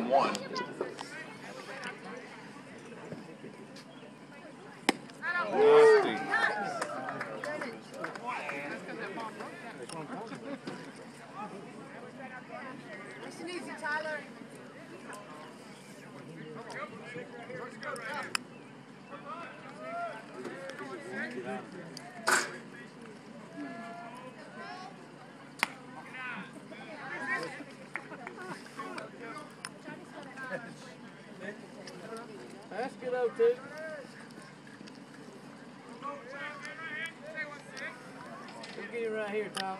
and one. Nasty. Nice. That's good, O2. We'll get him right here, Tyler.